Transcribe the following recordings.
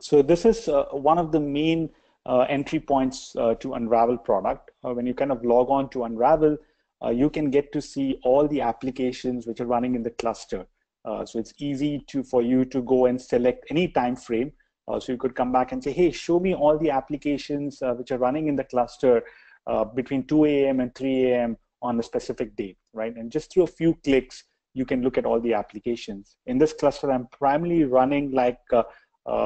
So this is uh, one of the main uh, entry points uh, to Unravel product. Uh, when you kind of log on to Unravel, uh, you can get to see all the applications which are running in the cluster. Uh, so it's easy to for you to go and select any time frame. so you could come back and say, hey, show me all the applications which are running in the cluster between 2 a.m. and 3 a.m. on a specific date, right? And just through a few clicks, you can look at all the applications. In this cluster, I'm primarily running like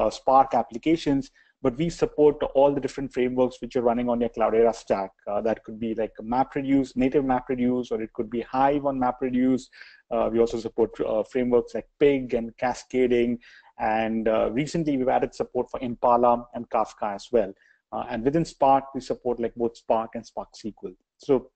Spark applications, but we support all the different frameworks which are running on your Cloudera stack. Uh, that could be like MapReduce, native MapReduce, or it could be Hive on MapReduce. Uh, we also support uh, frameworks like Pig and Cascading. And uh, recently, we've added support for Impala and Kafka as well. Uh, and within Spark, we support like both Spark and Spark SQL. So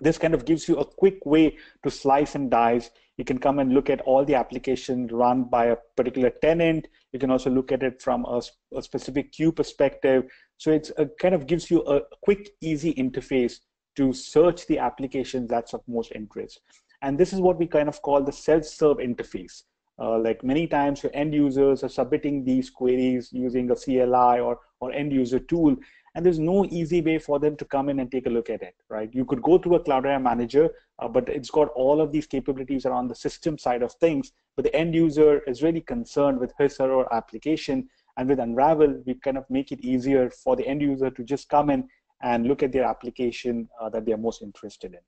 this kind of gives you a quick way to slice and dice. You can come and look at all the applications run by a particular tenant. You can also look at it from a, a specific queue perspective. So it's a, kind of gives you a quick, easy interface to search the applications that's of most interest. And this is what we kind of call the self-serve interface. Uh, like many times your end users are submitting these queries using a CLI or, or end user tool and there's no easy way for them to come in and take a look at it, right? You could go through a Cloudera manager, uh, but it's got all of these capabilities around the system side of things, but the end user is really concerned with his or her application. And with Unravel, we kind of make it easier for the end user to just come in and look at their application uh, that they're most interested in.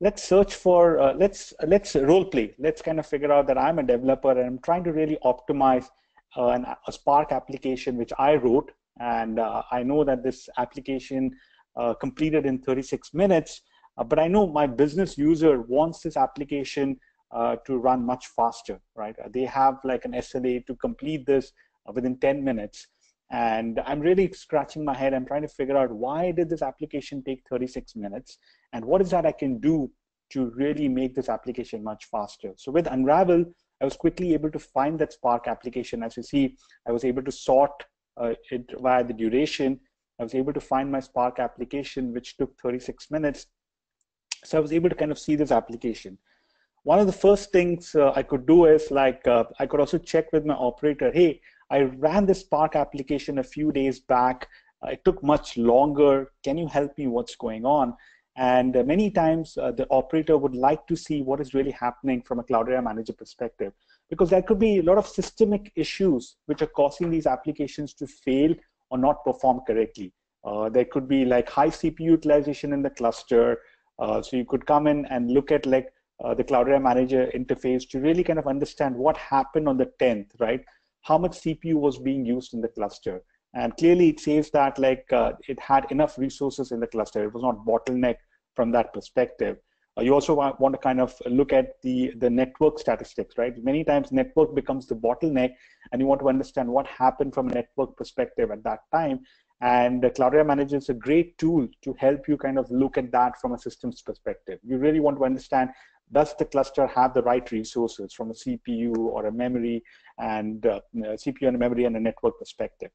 Let's search for, uh, let's, let's role play. Let's kind of figure out that I'm a developer and I'm trying to really optimize uh, an, a Spark application which I wrote and uh, I know that this application uh, completed in 36 minutes, uh, but I know my business user wants this application uh, to run much faster, right? Uh, they have like an SLA to complete this uh, within 10 minutes. And I'm really scratching my head. I'm trying to figure out why did this application take 36 minutes? And what is that I can do to really make this application much faster? So with Unravel, I was quickly able to find that Spark application. As you see, I was able to sort it via the duration. I was able to find my Spark application, which took 36 minutes. So I was able to kind of see this application. One of the first things uh, I could do is like, uh, I could also check with my operator, hey, I ran this Spark application a few days back. Uh, it took much longer. Can you help me what's going on? And uh, many times uh, the operator would like to see what is really happening from a Cloudera manager perspective because there could be a lot of systemic issues which are causing these applications to fail or not perform correctly. Uh, there could be like high CPU utilization in the cluster. Uh, so you could come in and look at like uh, the Cloudera Manager interface to really kind of understand what happened on the 10th, right? How much CPU was being used in the cluster. And clearly it says that like uh, it had enough resources in the cluster. It was not bottleneck from that perspective. Uh, you also want, want to kind of look at the, the network statistics, right? Many times network becomes the bottleneck and you want to understand what happened from a network perspective at that time. And the Cloudera Manager is a great tool to help you kind of look at that from a systems perspective. You really want to understand, does the cluster have the right resources from a CPU or a memory and uh, CPU and a memory and a network perspective.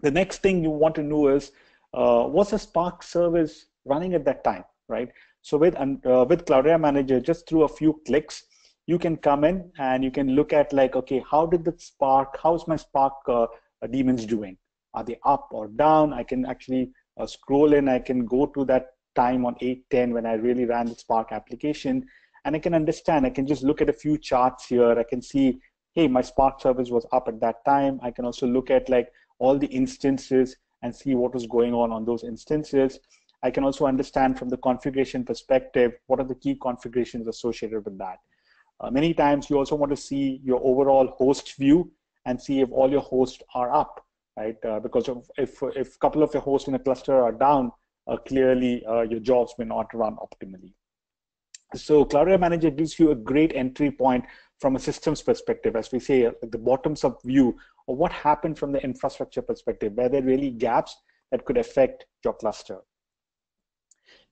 The next thing you want to know is, uh, what's the Spark service running at that time, right? So with, uh, with Cloudera Manager, just through a few clicks, you can come in and you can look at like, okay, how did the Spark, how's my Spark uh, daemons doing? Are they up or down? I can actually uh, scroll in, I can go to that time on 810 when I really ran the Spark application and I can understand, I can just look at a few charts here. I can see, hey, my Spark service was up at that time. I can also look at like all the instances and see what was going on on those instances. I can also understand from the configuration perspective, what are the key configurations associated with that. Uh, many times you also want to see your overall host view and see if all your hosts are up, right? Uh, because if, if a couple of your hosts in a cluster are down, uh, clearly uh, your jobs may not run optimally. So Cloudera Manager gives you a great entry point from a systems perspective, as we say, like the bottoms up view of what happened from the infrastructure perspective, where there are really gaps that could affect your cluster.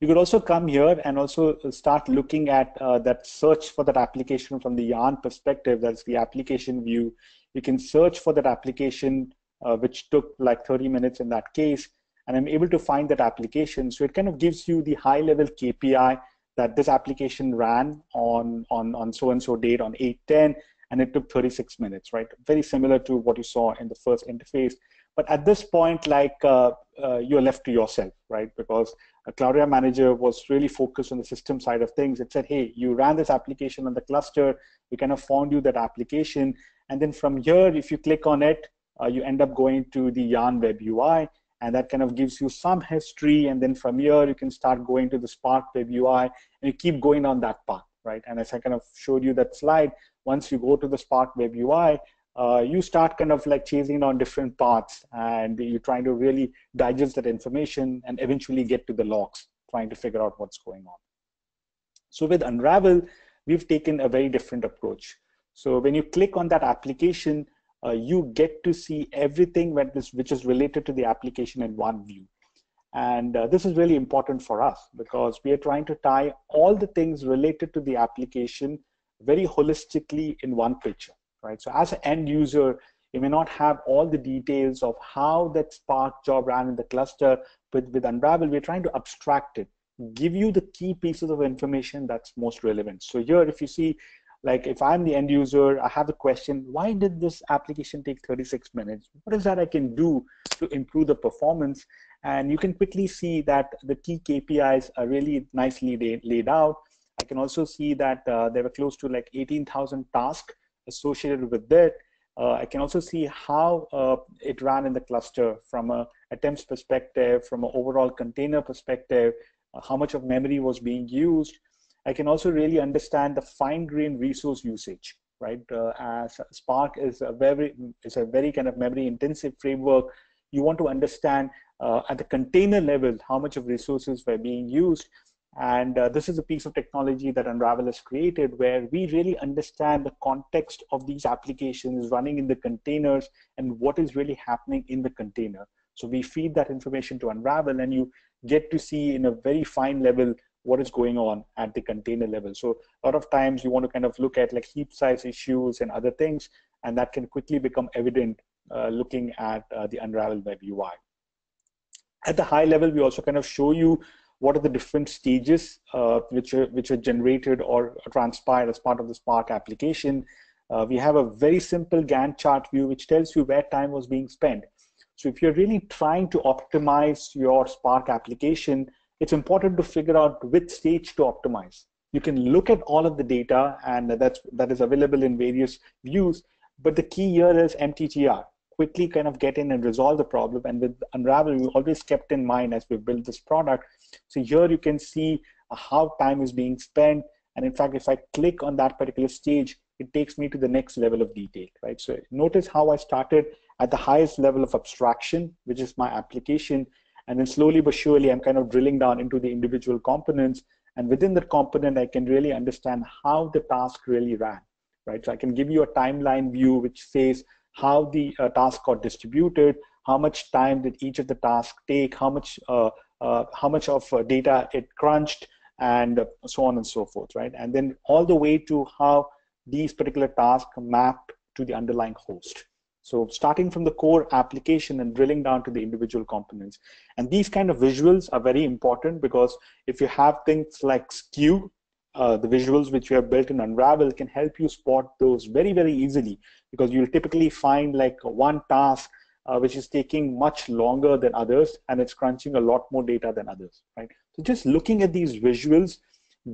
You could also come here and also start looking at uh, that search for that application from the yarn perspective. That's the application view. You can search for that application, uh, which took like 30 minutes in that case, and I'm able to find that application. So it kind of gives you the high level KPI that this application ran on, on, on so-and-so date on 810, and it took 36 minutes, right? Very similar to what you saw in the first interface. But at this point, like uh, uh, you're left to yourself, right? Because a Cloudera manager was really focused on the system side of things. It said, hey, you ran this application on the cluster, we kind of found you that application. And then from here, if you click on it, uh, you end up going to the Yarn Web UI, and that kind of gives you some history. And then from here, you can start going to the Spark Web UI, and you keep going on that path, right? And as I kind of showed you that slide, once you go to the Spark Web UI, uh, you start kind of like chasing on different paths and you're trying to really digest that information and eventually get to the logs, trying to figure out what's going on. So with Unravel, we've taken a very different approach. So when you click on that application, uh, you get to see everything which is related to the application in one view. And uh, this is really important for us because we are trying to tie all the things related to the application very holistically in one picture, right? So as an end user, you may not have all the details of how that Spark job ran in the cluster, but with Unravel, we're trying to abstract it, give you the key pieces of information that's most relevant. So here, if you see, like if I'm the end user, I have a question, why did this application take 36 minutes? What is that I can do to improve the performance? And you can quickly see that the key KPIs are really nicely laid out. I can also see that uh, there were close to like 18,000 tasks associated with that. Uh, I can also see how uh, it ran in the cluster from a attempts perspective, from an overall container perspective, uh, how much of memory was being used. I can also really understand the fine-grained resource usage, right? Uh, as Spark is a very is a very kind of memory-intensive framework. You want to understand uh, at the container level how much of resources were being used and uh, this is a piece of technology that Unravel has created where we really understand the context of these applications running in the containers and what is really happening in the container. So we feed that information to Unravel and you get to see in a very fine level what is going on at the container level. So a lot of times you want to kind of look at like heap size issues and other things, and that can quickly become evident uh, looking at uh, the Unravel Web UI. At the high level, we also kind of show you what are the different stages uh, which are which are generated or transpired as part of the Spark application. Uh, we have a very simple Gantt chart view which tells you where time was being spent. So if you're really trying to optimize your Spark application, it's important to figure out which stage to optimize. You can look at all of the data and that's that is available in various views, but the key here is MTTR quickly kind of get in and resolve the problem. And with Unravel, we always kept in mind as we built this product. So here you can see how time is being spent. And in fact, if I click on that particular stage, it takes me to the next level of detail, right? So notice how I started at the highest level of abstraction, which is my application. And then slowly but surely, I'm kind of drilling down into the individual components. And within that component, I can really understand how the task really ran, right? So I can give you a timeline view, which says how the uh, tasks got distributed, how much time did each of the tasks take, how much uh, uh, how much of uh, data it crunched, and so on and so forth, right? And then all the way to how these particular tasks map to the underlying host. So starting from the core application and drilling down to the individual components. And these kind of visuals are very important because if you have things like skew, uh, the visuals which you have built in Unravel can help you spot those very, very easily because you'll typically find like one task uh, which is taking much longer than others and it's crunching a lot more data than others, right? So just looking at these visuals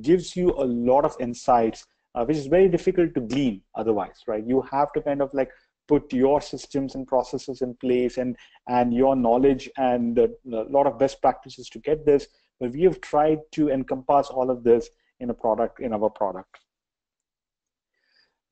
gives you a lot of insights, uh, which is very difficult to glean otherwise, right? You have to kind of like put your systems and processes in place and and your knowledge and a lot of best practices to get this. But we have tried to encompass all of this in a product in our product.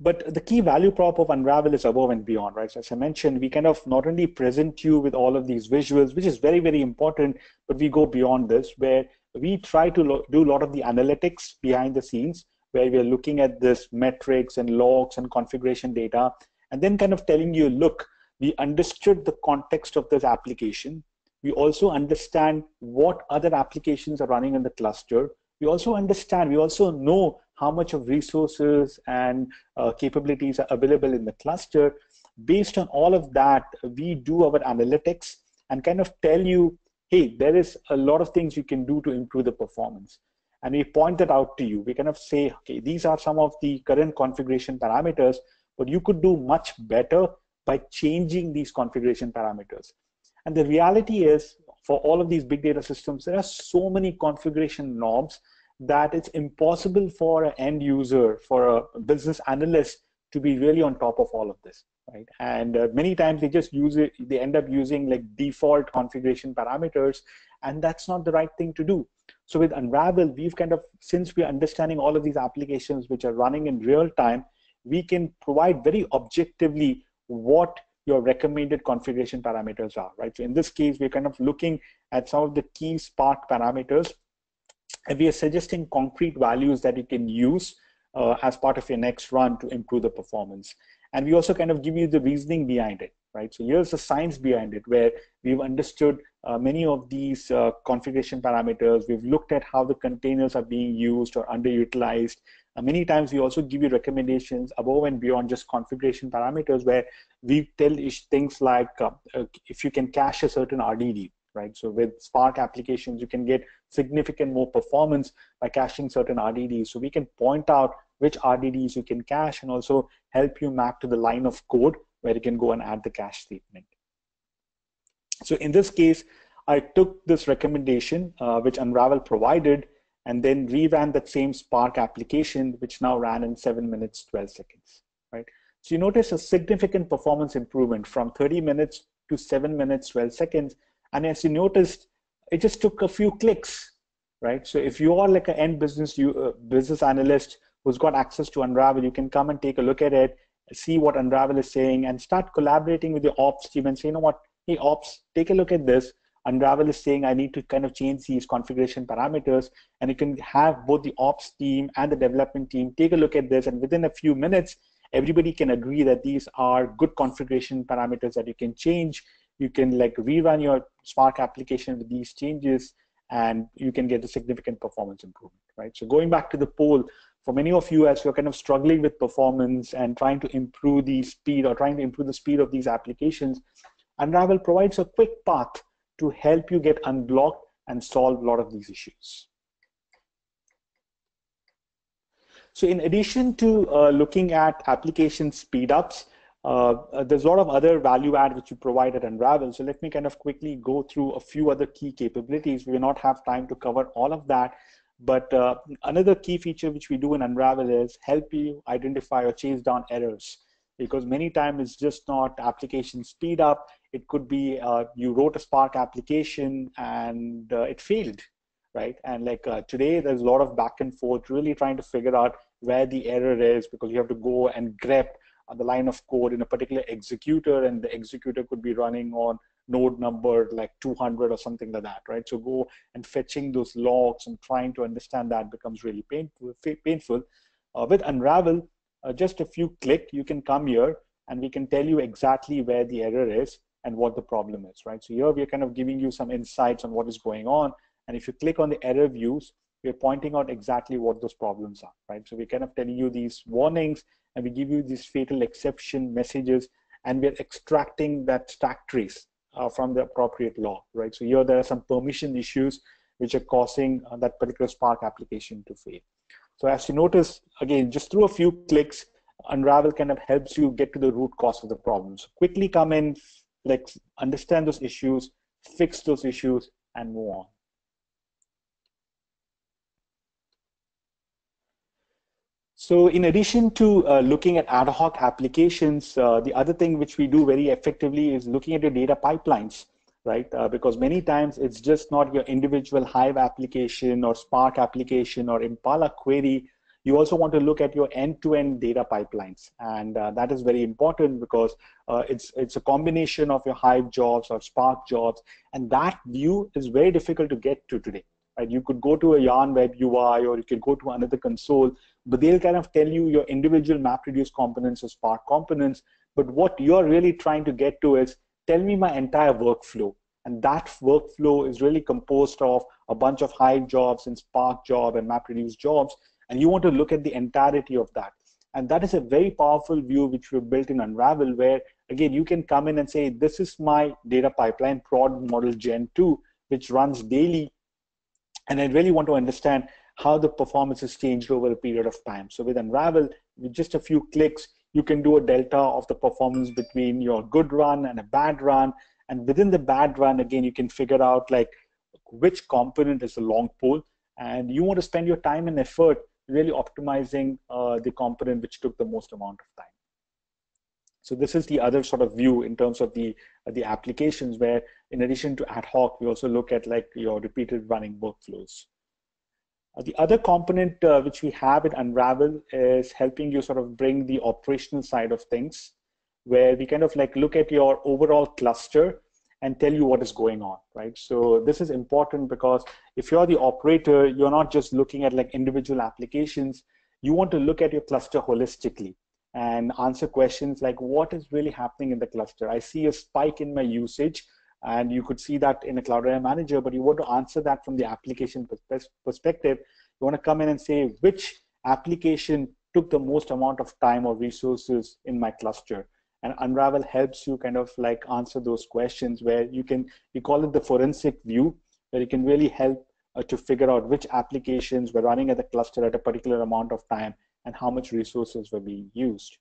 But the key value prop of Unravel is above and beyond, right? So as I mentioned, we kind of not only present you with all of these visuals, which is very, very important, but we go beyond this, where we try to do a lot of the analytics behind the scenes, where we're looking at this metrics and logs and configuration data, and then kind of telling you, look, we understood the context of this application. We also understand what other applications are running in the cluster. We also understand, we also know how much of resources and uh, capabilities are available in the cluster. Based on all of that, we do our analytics and kind of tell you, hey, there is a lot of things you can do to improve the performance. And we point that out to you. We kind of say, okay, these are some of the current configuration parameters, but you could do much better by changing these configuration parameters. And the reality is, for all of these big data systems, there are so many configuration knobs that it's impossible for an end user, for a business analyst to be really on top of all of this, right? And uh, many times they just use it, they end up using like default configuration parameters, and that's not the right thing to do. So with Unravel, we've kind of, since we're understanding all of these applications which are running in real time, we can provide very objectively what your recommended configuration parameters are, right? So in this case, we're kind of looking at some of the key Spark parameters, and we are suggesting concrete values that you can use uh, as part of your next run to improve the performance. And we also kind of give you the reasoning behind it, right? So here's the science behind it, where we've understood uh, many of these uh, configuration parameters. We've looked at how the containers are being used or underutilized. Uh, many times we also give you recommendations above and beyond just configuration parameters where we tell things like uh, if you can cache a certain RDD, right? So with Spark applications, you can get significant more performance by caching certain RDDs. So we can point out which RDDs you can cache and also help you map to the line of code where you can go and add the cache statement. So in this case, I took this recommendation, uh, which Unravel provided, and then reran that same Spark application, which now ran in 7 minutes, 12 seconds, right? So you notice a significant performance improvement from 30 minutes to 7 minutes, 12 seconds. And as you noticed, it just took a few clicks, right? So if you are like an end business you, uh, business analyst who's got access to Unravel, you can come and take a look at it, see what Unravel is saying, and start collaborating with your ops team and say, you know what, hey ops, take a look at this. Unravel is saying I need to kind of change these configuration parameters, and you can have both the ops team and the development team take a look at this, and within a few minutes, everybody can agree that these are good configuration parameters that you can change. You can like rerun your Spark application with these changes, and you can get a significant performance improvement, right? So going back to the poll, for many of you as you're kind of struggling with performance and trying to improve the speed or trying to improve the speed of these applications, Unravel provides a quick path to help you get unblocked and solve a lot of these issues. So in addition to uh, looking at application speedups, uh, uh, there's a lot of other value add which you provide at Unravel. So let me kind of quickly go through a few other key capabilities. We will not have time to cover all of that, but uh, another key feature which we do in Unravel is help you identify or chase down errors because many times it's just not application speed up. It could be uh, you wrote a Spark application and uh, it failed, right? And like uh, today, there's a lot of back and forth, really trying to figure out where the error is because you have to go and grep the line of code in a particular executor, and the executor could be running on node number like 200 or something like that, right? So go and fetching those logs and trying to understand that becomes really painful. painful. Uh, with Unravel, uh, just a few click, you can come here and we can tell you exactly where the error is and what the problem is, right? So here we are kind of giving you some insights on what is going on. And if you click on the error views, we're pointing out exactly what those problems are, right? So we're kind of telling you these warnings and we give you these fatal exception messages and we're extracting that stack trace uh, from the appropriate log, right? So here there are some permission issues which are causing uh, that particular Spark application to fail. So as you notice, again, just through a few clicks, Unravel kind of helps you get to the root cause of the problem. So quickly come in, like understand those issues, fix those issues, and move on. So in addition to uh, looking at ad hoc applications, uh, the other thing which we do very effectively is looking at your data pipelines, right? Uh, because many times it's just not your individual Hive application or Spark application or Impala query. You also want to look at your end-to-end -end data pipelines. And uh, that is very important because uh, it's, it's a combination of your Hive jobs or Spark jobs. And that view is very difficult to get to today. Right? You could go to a Yarn Web UI or you could go to another console, but they'll kind of tell you your individual MapReduce components or Spark components. But what you're really trying to get to is tell me my entire workflow. And that workflow is really composed of a bunch of Hive jobs and Spark job and MapReduce jobs. And you want to look at the entirety of that. And that is a very powerful view which we've built in Unravel, where again, you can come in and say, this is my data pipeline, prod model gen 2, which runs daily. And I really want to understand how the performance has changed over a period of time. So with Unravel, with just a few clicks, you can do a delta of the performance between your good run and a bad run. And within the bad run, again, you can figure out like which component is the long pole. And you want to spend your time and effort really optimizing uh, the component which took the most amount of time. So this is the other sort of view in terms of the uh, the applications where in addition to ad hoc, we also look at like your repeated running workflows. The other component uh, which we have at Unravel is helping you sort of bring the operational side of things where we kind of like look at your overall cluster and tell you what is going on, right? So this is important because if you're the operator, you're not just looking at like individual applications, you want to look at your cluster holistically and answer questions like what is really happening in the cluster. I see a spike in my usage and you could see that in a Cloudera manager, but you want to answer that from the application perspective. You want to come in and say which application took the most amount of time or resources in my cluster. And Unravel helps you kind of like answer those questions where you can, we call it the forensic view, where you can really help uh, to figure out which applications were running at the cluster at a particular amount of time and how much resources were being used.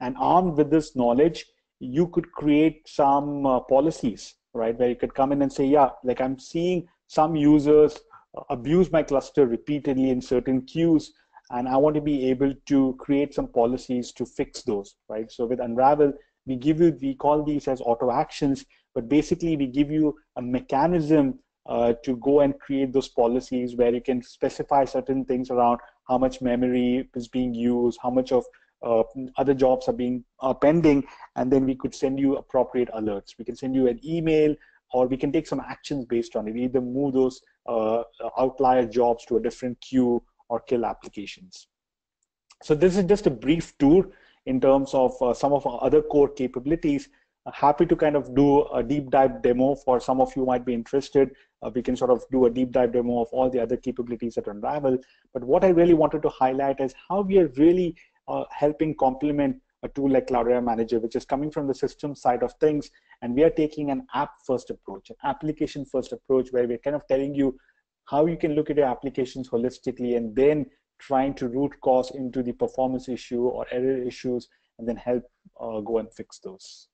And armed with this knowledge, you could create some uh, policies, right? Where you could come in and say, yeah, like I'm seeing some users abuse my cluster repeatedly in certain queues, and I want to be able to create some policies to fix those, right? So with Unravel, we give you, we call these as auto actions, but basically we give you a mechanism uh, to go and create those policies where you can specify certain things around how much memory is being used, how much of other jobs are being are pending, and then we could send you appropriate alerts. We can send you an email, or we can take some actions based on it. We either move those uh, outlier jobs to a different queue or kill applications. So this is just a brief tour in terms of uh, some of our other core capabilities happy to kind of do a deep dive demo for some of you might be interested. Uh, we can sort of do a deep dive demo of all the other capabilities that Unravel. But what I really wanted to highlight is how we are really uh, helping complement a tool like Cloudera Manager, which is coming from the system side of things. And we are taking an app first approach, an application first approach, where we're kind of telling you how you can look at your applications holistically and then trying to root cause into the performance issue or error issues and then help uh, go and fix those.